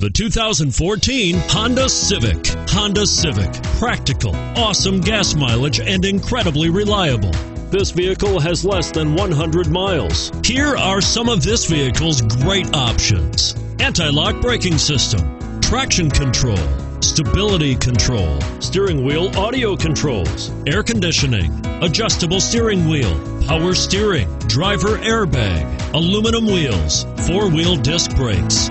The 2014 Honda Civic. Honda Civic. Practical, awesome gas mileage, and incredibly reliable. This vehicle has less than 100 miles. Here are some of this vehicle's great options anti lock braking system, traction control, stability control, steering wheel audio controls, air conditioning, adjustable steering wheel, power steering, driver airbag, aluminum wheels, four wheel disc brakes.